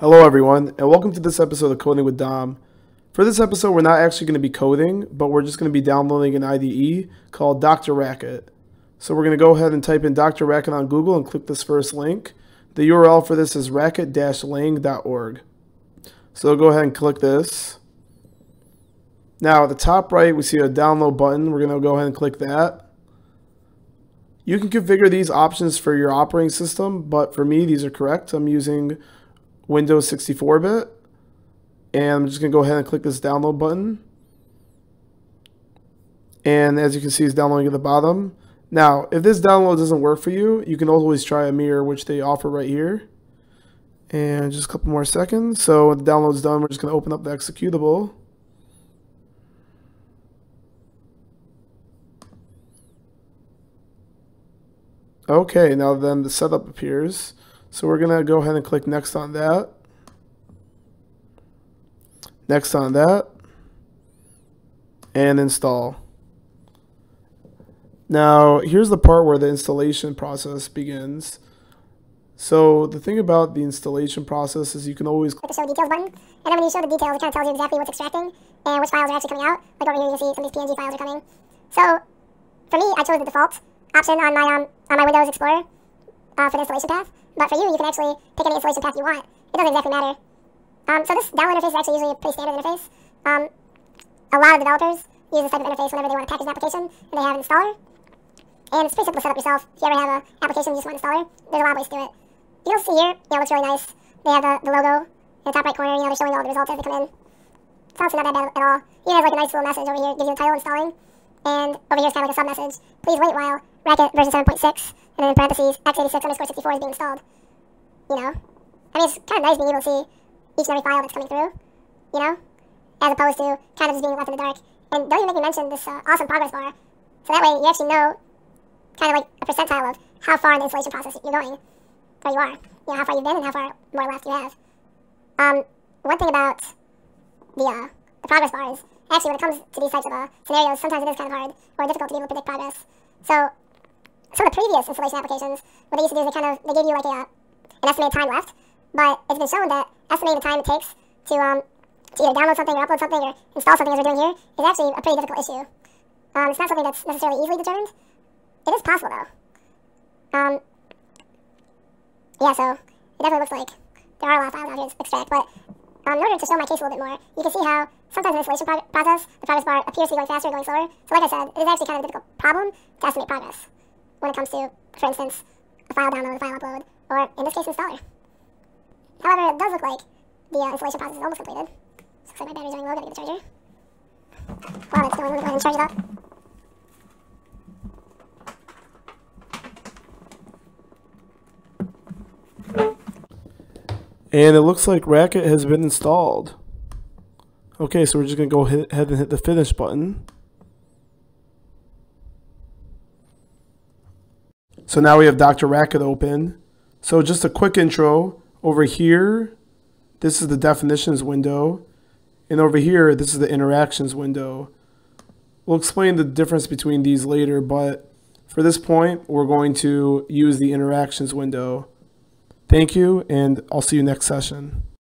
Hello, everyone, and welcome to this episode of Coding with Dom. For this episode, we're not actually going to be coding, but we're just going to be downloading an IDE called Dr. Racket. So we're going to go ahead and type in Dr. Racket on Google and click this first link. The URL for this is racket-lang.org. So go ahead and click this. Now, at the top right, we see a download button. We're going to go ahead and click that. You can configure these options for your operating system, but for me, these are correct. I'm using Windows 64-bit. And I'm just going to go ahead and click this download button. And as you can see, it's downloading at the bottom. Now, if this download doesn't work for you, you can always try a mirror, which they offer right here. And just a couple more seconds. So when the download's done, we're just going to open up the executable. Okay, now then the setup appears. So we're going to go ahead and click next on that. Next on that. And install. Now, here's the part where the installation process begins. So the thing about the installation process is you can always click the show details button, and then when you show the details, it kind of tells you exactly what's extracting and which files are actually coming out. Like over here, you can see some of these PNG files are coming. So for me, I chose the default option on my um, on my Windows Explorer uh, for the installation path. But for you, you can actually pick any installation path you want. It doesn't exactly matter. Um, so this download interface is actually usually a pretty standard interface. Um, a lot of developers use this type of interface whenever they want to package an application and they have an installer. And it's pretty simple to set up yourself. If you ever have an application you just want an installer, there's a lot of ways to do it. You'll see here, you know, it looks really nice. They have the, the logo in the top right corner, you know, they're showing all the results as they come in. It's honestly not that bad at all. Even has like a nice little message over here, gives you the title installing. And over here is kind of like a sub message. Please wait while Racket version 7.6, and then in parentheses, x86 underscore 64 is being installed. You know? I mean, it's kind of nice being able to see each and every file that's coming through, you know? As opposed to kind of just being left in the dark. And don't even make me mention this uh, awesome progress bar. So that way you actually know kind of like a percentile of how far in the installation process you're going, where you are. You know, how far you've been and how far more left you have. Um, one thing about the, uh, the progress bar is, actually when it comes to these types of uh, scenarios, sometimes it is kind of hard or difficult to be able to predict progress. So, some of the previous installation applications, what they used to do is they kind of, they give you like a, an estimated time left, but it's been shown that estimating the time it takes to, um, to either download something or upload something or install something as we're doing here is actually a pretty difficult issue. Um, it's not something that's necessarily easily determined. It is possible though. Um, yeah, so it definitely looks like there are a lot of files out here to extract, but um, in order to show my case a little bit more, you can see how sometimes in the installation pro process, the progress bar appears to be going faster or going slower. So like I said, it is actually kind of a difficult problem to estimate progress when it comes to, for instance, a file download, a file upload, or in this case, installer. However, it does look like the uh, installation process is almost completed. Looks like my battery's running low, gotta get the charger. While it's going, I'm gonna go ahead and charge it up. And it looks like Racket has been installed. Okay, so we're just going to go ahead and hit the finish button. So now we have Dr. Racket open. So just a quick intro. Over here, this is the definitions window. And over here, this is the interactions window. We'll explain the difference between these later, but for this point, we're going to use the interactions window. Thank you, and I'll see you next session.